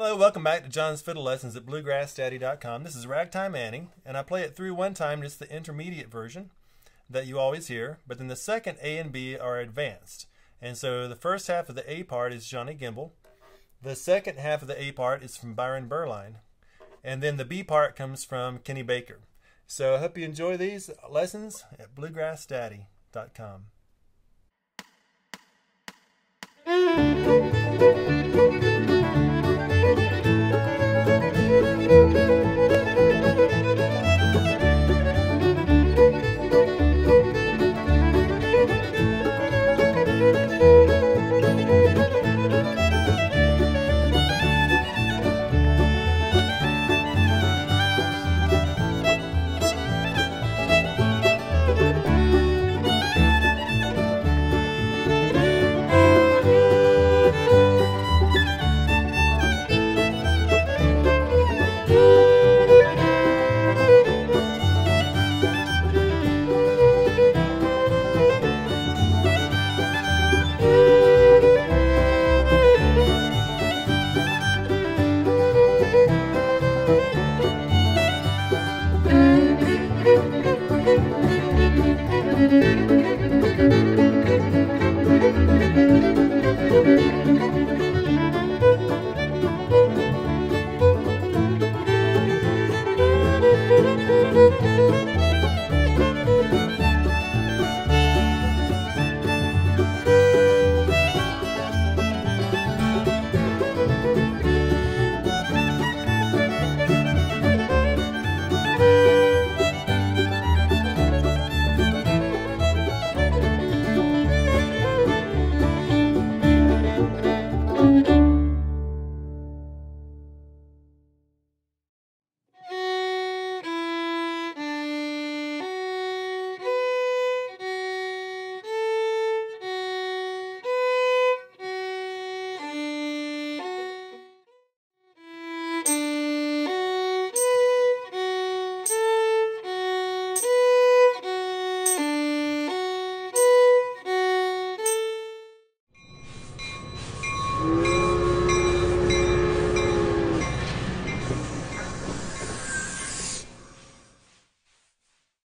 Hello, welcome back to John's Fiddle Lessons at BluegrassDaddy.com. This is Ragtime Annie, and I play it through one time, just the intermediate version that you always hear, but then the second A and B are advanced. And so the first half of the A part is Johnny Gimble. The second half of the A part is from Byron Berline. And then the B part comes from Kenny Baker. So I hope you enjoy these lessons at BluegrassDaddy.com.